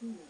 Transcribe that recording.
Hmm.